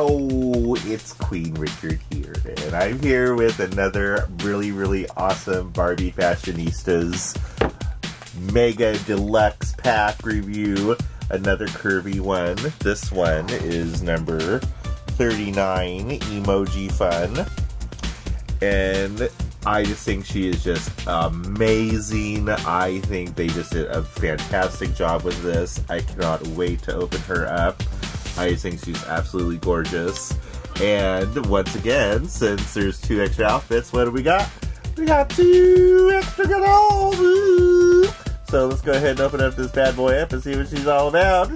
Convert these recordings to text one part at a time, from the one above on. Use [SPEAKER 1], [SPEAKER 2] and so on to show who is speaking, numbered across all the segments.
[SPEAKER 1] It's Queen Richard here, and I'm here with another really, really awesome Barbie Fashionistas Mega Deluxe Pack review. Another curvy one. This one is number 39, Emoji Fun. And I just think she is just amazing. I think they just did a fantastic job with this. I cannot wait to open her up. I think she's absolutely gorgeous. And once again, since there's two extra outfits, what do we got? We got two extra dolls! So let's go ahead and open up this bad boy up and see what she's all about.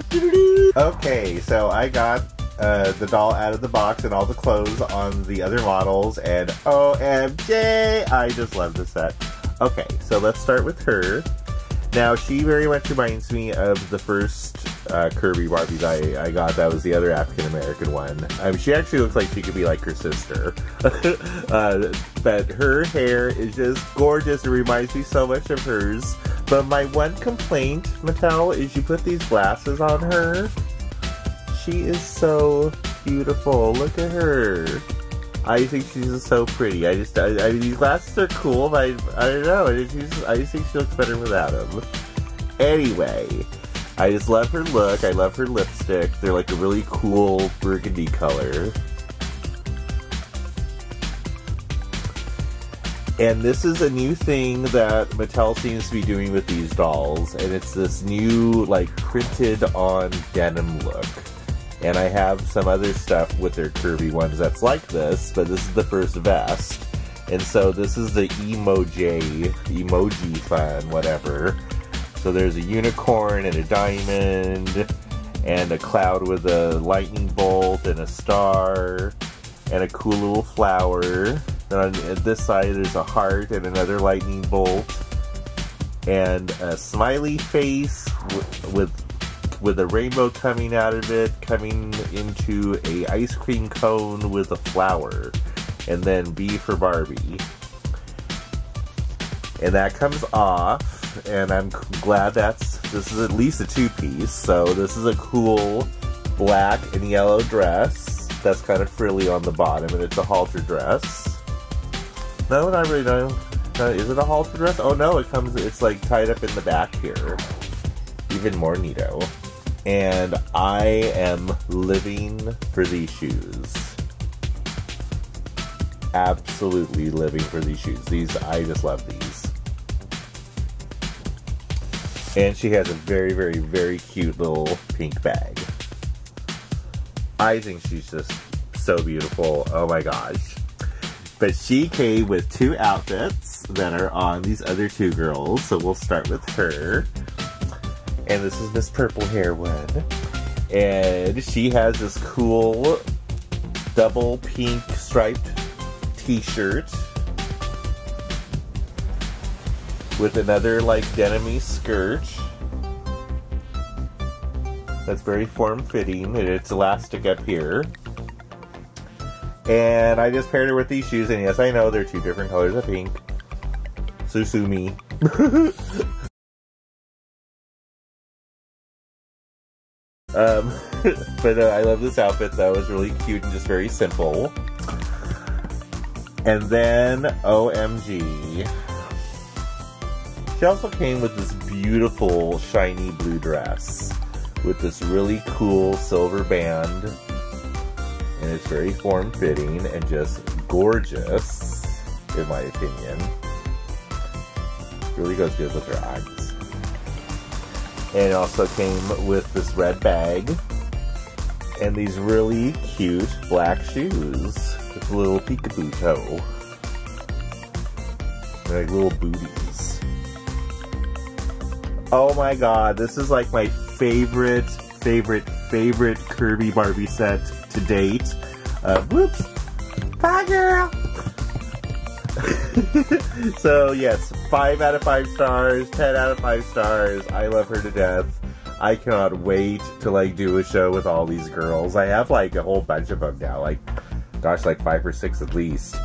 [SPEAKER 1] Okay, so I got uh, the doll out of the box and all the clothes on the other models, and OMG, I just love this set. Okay, so let's start with her. Now, she very much reminds me of the first uh, curvy Barbies I, I got. That was the other African American one. Um, she actually looks like she could be like her sister. uh, but her hair is just gorgeous. It reminds me so much of hers. But my one complaint, Mattel, is you put these glasses on her. She is so beautiful. Look at her. I think she's so pretty. I just, I, I mean, these glasses are cool, but I, I don't know. I just, I just think she looks better without them. Anyway, I just love her look. I love her lipstick. They're like a really cool burgundy color. And this is a new thing that Mattel seems to be doing with these dolls, and it's this new, like, printed on denim look. And I have some other stuff with their curvy ones that's like this, but this is the first vest. And so this is the emoji, emoji fun, whatever. So there's a unicorn and a diamond, and a cloud with a lightning bolt and a star, and a cool little flower. Then on this side there's a heart and another lightning bolt, and a smiley face with with a rainbow coming out of it, coming into a ice cream cone with a flower, and then B for Barbie. And that comes off, and I'm glad that's, this is at least a two-piece, so this is a cool black and yellow dress that's kind of frilly on the bottom, and it's a halter dress. No, not really, no. Uh, is it a halter dress? Oh no, it comes, it's like tied up in the back here. Even more neato and I am living for these shoes. Absolutely living for these shoes. These, I just love these. And she has a very, very, very cute little pink bag. I think she's just so beautiful. Oh my gosh. But she came with two outfits that are on these other two girls. So we'll start with her and this is Miss Purple Hair one. And she has this cool double pink striped t-shirt with another like denim skirt that's very form-fitting and it's elastic up here. And I just paired her with these shoes, and yes, I know they're two different colors of pink. Susumi. Um, but uh, I love this outfit though. It's really cute and just very simple. And then, OMG. She also came with this beautiful shiny blue dress with this really cool silver band. And it's very form-fitting and just gorgeous, in my opinion. Really goes good with her eyes. And it also came with this red bag and these really cute black shoes with a little peekaboo toe. They're like little booties. Oh my god, this is like my favorite, favorite, favorite curvy Barbie set to date. Uh, whoops! Bye, girl! so yes, five out of five stars, ten out of five stars. I love her to death. I cannot wait to like do a show with all these girls. I have like a whole bunch of them now, like gosh, like five or six at least.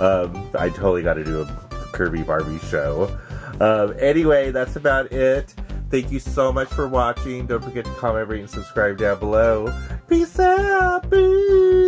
[SPEAKER 1] Um, I totally got to do a curvy Barbie show. Um, anyway, that's about it. Thank you so much for watching. Don't forget to comment, rate, and subscribe down below. Peace out. Boo.